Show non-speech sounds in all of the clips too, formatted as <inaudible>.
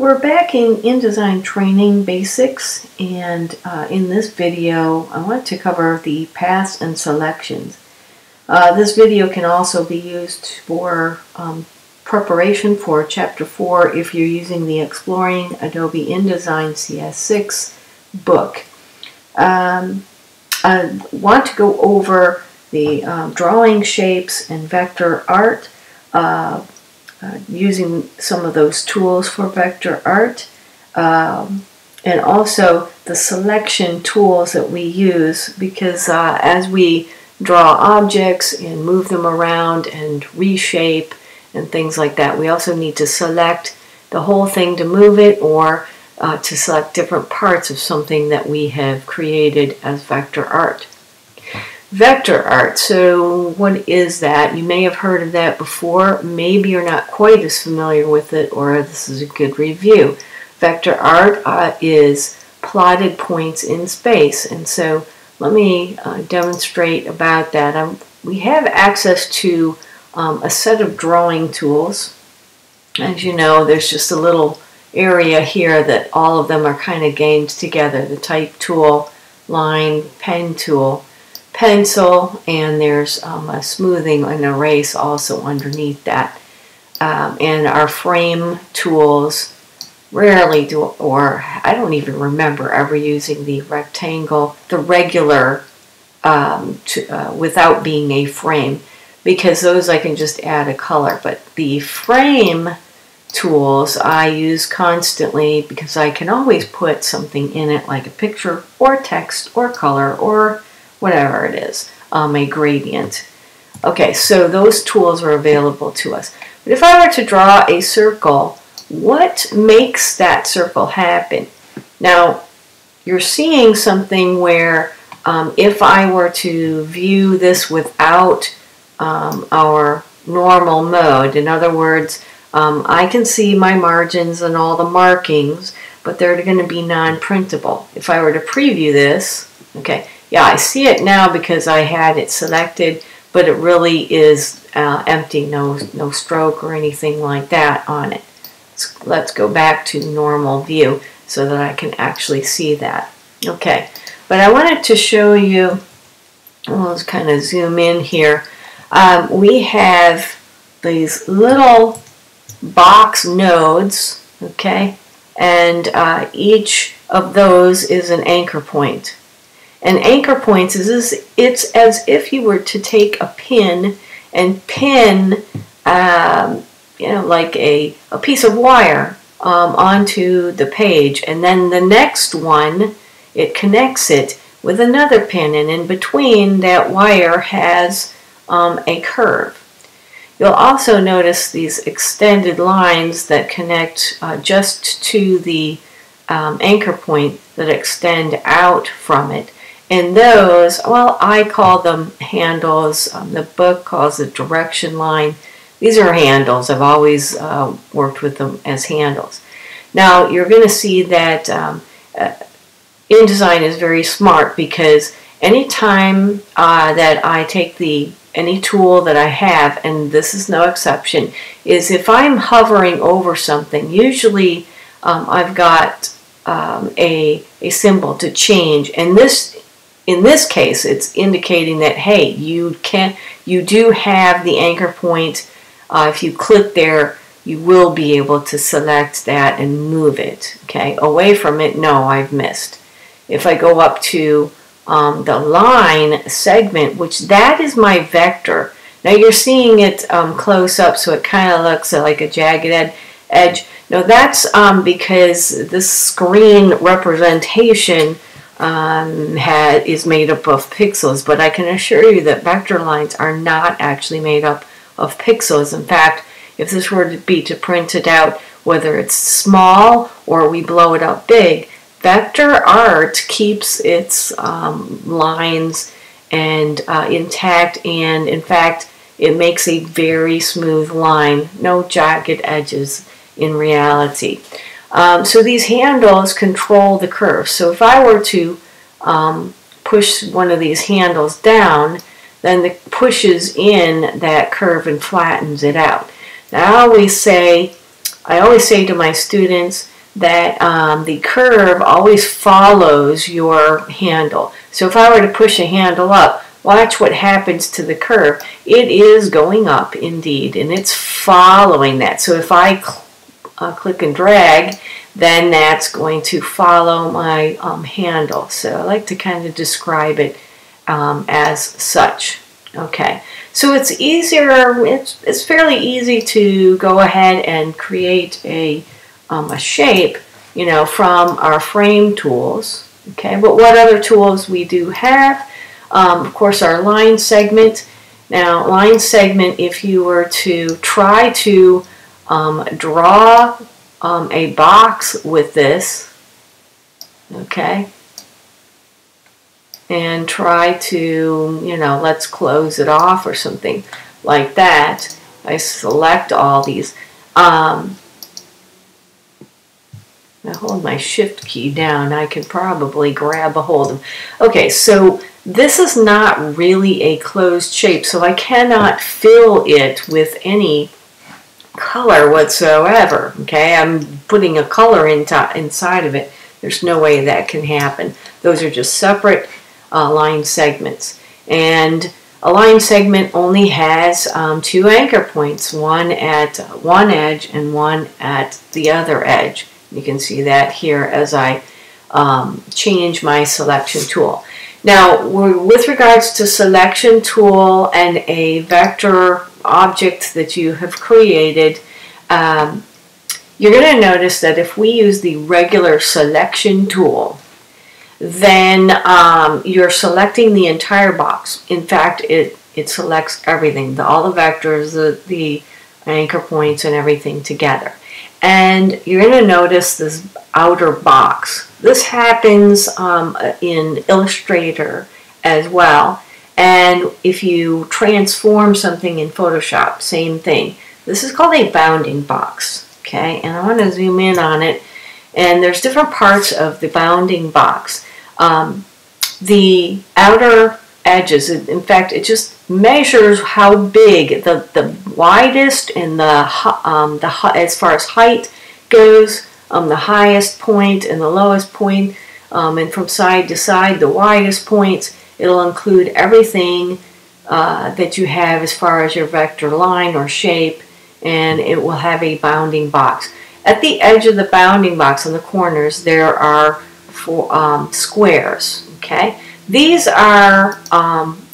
We're back in InDesign training basics and uh, in this video I want to cover the paths and selections. Uh, this video can also be used for um, preparation for chapter 4 if you're using the Exploring Adobe InDesign CS6 book. Um, I want to go over the um, drawing shapes and vector art uh, uh, using some of those tools for vector art um, and also the selection tools that we use because uh, as we draw objects and move them around and reshape and things like that we also need to select the whole thing to move it or uh, to select different parts of something that we have created as vector art. Vector art, so what is that? You may have heard of that before. Maybe you're not quite as familiar with it, or this is a good review. Vector art uh, is plotted points in space, and so let me uh, demonstrate about that. Um, we have access to um, a set of drawing tools. As you know, there's just a little area here that all of them are kind of gained together. The type tool, line, pen tool pencil and there's um, a smoothing and erase also underneath that. Um, and our frame tools rarely do, or I don't even remember ever using the rectangle, the regular, um, to, uh, without being a frame, because those I can just add a color. But the frame tools I use constantly because I can always put something in it like a picture or text or color or whatever it is, um, a gradient. Okay, so those tools are available to us. But if I were to draw a circle, what makes that circle happen? Now, you're seeing something where um, if I were to view this without um, our normal mode, in other words, um, I can see my margins and all the markings, but they're going to be non-printable. If I were to preview this, okay, yeah, I see it now because I had it selected, but it really is uh, empty, no, no stroke or anything like that on it. Let's, let's go back to normal view so that I can actually see that. Okay, but I wanted to show you, let's kind of zoom in here. Um, we have these little box nodes, okay, and uh, each of those is an anchor point. And anchor points is is it's as if you were to take a pin and pin, um, you know, like a, a piece of wire um, onto the page. And then the next one, it connects it with another pin. And in between, that wire has um, a curve. You'll also notice these extended lines that connect uh, just to the um, anchor point that extend out from it. And those, well, I call them handles. Um, the book calls it direction line. These are handles. I've always uh, worked with them as handles. Now, you're going to see that um, uh, InDesign is very smart because anytime uh, that I take the any tool that I have, and this is no exception, is if I'm hovering over something, usually um, I've got um, a, a symbol to change. And this in this case, it's indicating that, hey, you can you do have the anchor point. Uh, if you click there, you will be able to select that and move it. Okay, away from it, no, I've missed. If I go up to um, the line segment, which that is my vector. Now you're seeing it um, close up, so it kind of looks like a jagged ed edge. Now that's um, because the screen representation um, had, is made up of pixels, but I can assure you that vector lines are not actually made up of pixels. In fact, if this were to be to print it out, whether it's small or we blow it up big, vector art keeps its um, lines and uh, intact and in fact it makes a very smooth line, no jagged edges in reality. Um, so these handles control the curve. So if I were to um, push one of these handles down, then it pushes in that curve and flattens it out. Now I always say I always say to my students that um, the curve always follows your handle. So if I were to push a handle up, watch what happens to the curve. It is going up indeed, and it's following that. So if I uh, click and drag, then that's going to follow my um, handle. So I like to kind of describe it um, as such. Okay, so it's easier, it's, it's fairly easy to go ahead and create a, um, a shape, you know, from our frame tools. Okay, but what other tools we do have? Um, of course, our line segment. Now, line segment, if you were to try to um, draw um, a box with this, okay, and try to, you know, let's close it off or something like that. I select all these. Um, I hold my shift key down, I can probably grab a hold of. Okay, so this is not really a closed shape, so I cannot fill it with any color whatsoever. Okay, I'm putting a color into, inside of it. There's no way that can happen. Those are just separate uh, line segments. And a line segment only has um, two anchor points, one at one edge and one at the other edge. You can see that here as I um, change my selection tool. Now, with regards to selection tool and a vector object that you have created, um, you're going to notice that if we use the regular selection tool, then um, you're selecting the entire box. In fact, it, it selects everything, the, all the vectors, the, the anchor points, and everything together. And you're going to notice this outer box. This happens um, in Illustrator as well. And if you transform something in Photoshop, same thing. This is called a bounding box, okay? And I want to zoom in on it. And there's different parts of the bounding box. Um, the outer edges, in fact, it just measures how big the, the widest and the, um, the as far as height goes, um, the highest point and the lowest point, um, and from side to side, the widest points It'll include everything uh, that you have as far as your vector line or shape, and it will have a bounding box. At the edge of the bounding box on the corners, there are four, um, squares, okay? These are, um,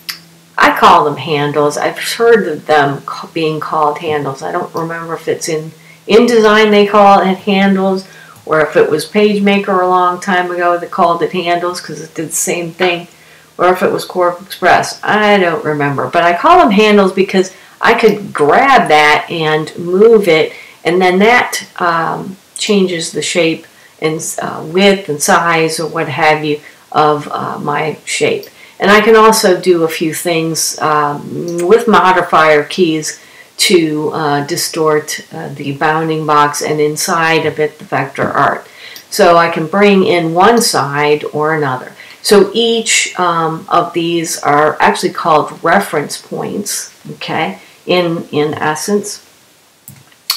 I call them handles. I've heard of them being called handles. I don't remember if it's in InDesign they call it handles, or if it was PageMaker a long time ago that called it handles because it did the same thing or if it was QuarkXPress. I don't remember. But I call them handles because I could grab that and move it, and then that um, changes the shape and uh, width and size or what have you of uh, my shape. And I can also do a few things um, with modifier keys to uh, distort uh, the bounding box and inside of it the vector art. So I can bring in one side or another. So each um, of these are actually called reference points, okay, in, in essence.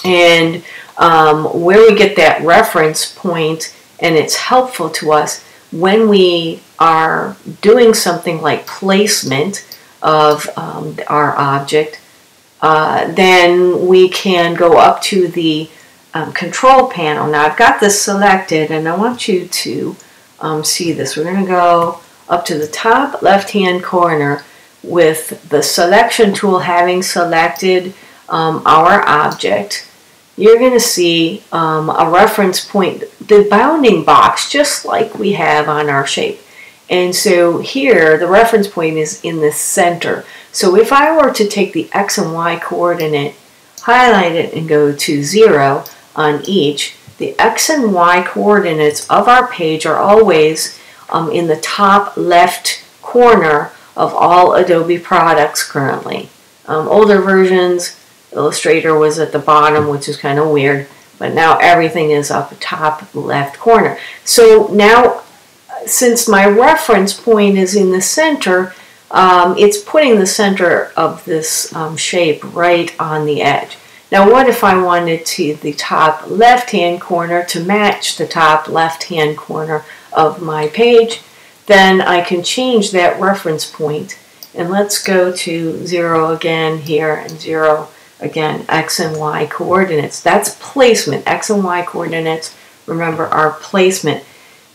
And um, where we get that reference point, and it's helpful to us when we are doing something like placement of um, our object, uh, then we can go up to the um, control panel. Now I've got this selected and I want you to um, see this. We're going to go up to the top left hand corner with the selection tool having selected um, our object. You're going to see um, a reference point, the bounding box, just like we have on our shape. And so here, the reference point is in the center. So if I were to take the x and y coordinate, highlight it, and go to 0 on each, the x and y coordinates of our page are always um, in the top left corner of all Adobe products currently. Um, older versions, Illustrator was at the bottom, which is kind of weird, but now everything is up top left corner. So now, since my reference point is in the center, um, it's putting the center of this um, shape right on the edge. Now what if I wanted to the top left hand corner to match the top left hand corner of my page? Then I can change that reference point and let's go to 0 again here and 0 again, x and y coordinates. That's placement. X and y coordinates, remember, are placement.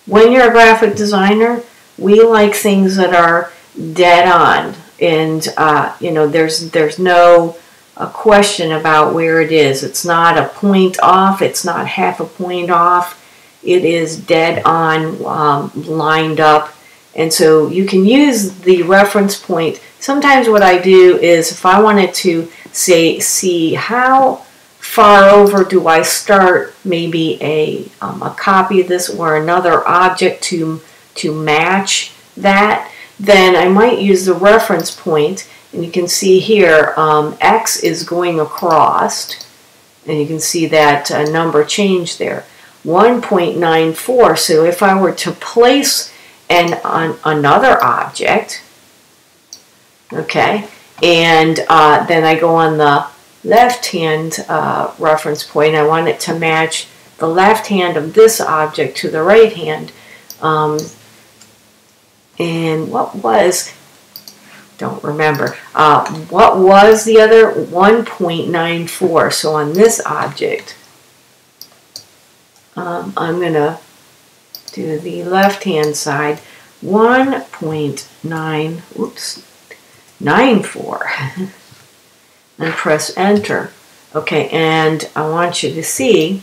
When you're a graphic designer, we like things that are dead on and uh, you know there's there's no a question about where it is. It's not a point off. It's not half a point off. It is dead on, um, lined up. And so you can use the reference point. Sometimes what I do is if I wanted to say see how far over do I start maybe a, um, a copy of this or another object to, to match that, then I might use the reference point and you can see here, um, X is going across, and you can see that uh, number change there. 1.94, so if I were to place an, another object, okay, and uh, then I go on the left-hand uh, reference point, I want it to match the left hand of this object to the right hand. Um, and what was don't remember. Uh, what was the other? 1.94. So on this object, um, I'm going to do the left-hand side. 1.9, oops, 94. <laughs> and press enter. Okay, and I want you to see,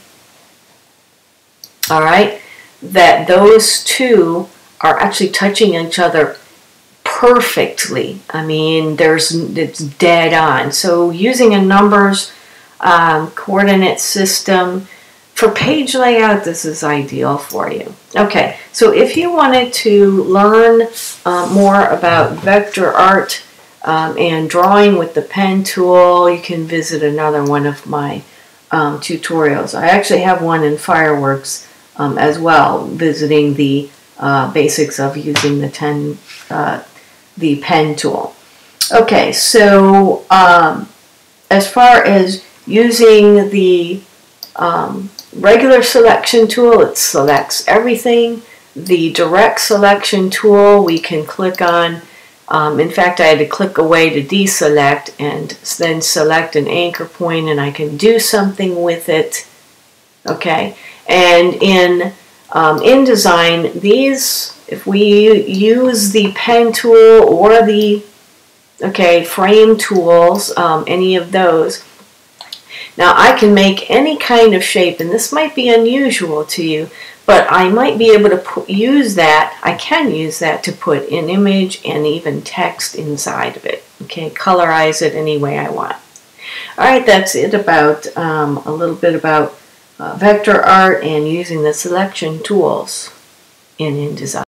all right, that those two are actually touching each other perfectly. I mean, there's it's dead on. So using a numbers um, coordinate system for page layout, this is ideal for you. Okay, so if you wanted to learn uh, more about vector art um, and drawing with the pen tool, you can visit another one of my um, tutorials. I actually have one in Fireworks um, as well, visiting the uh, basics of using the 10 uh, the pen tool. Okay, so um, as far as using the um, regular selection tool, it selects everything. The direct selection tool, we can click on. Um, in fact, I had to click away to deselect and then select an anchor point and I can do something with it. Okay, and in um, InDesign, these if we use the pen tool or the okay frame tools um, any of those now I can make any kind of shape and this might be unusual to you but I might be able to put, use that I can use that to put an image and even text inside of it okay? Colorize it any way I want. Alright that's it about um, a little bit about uh, vector art and using the selection tools in InDesign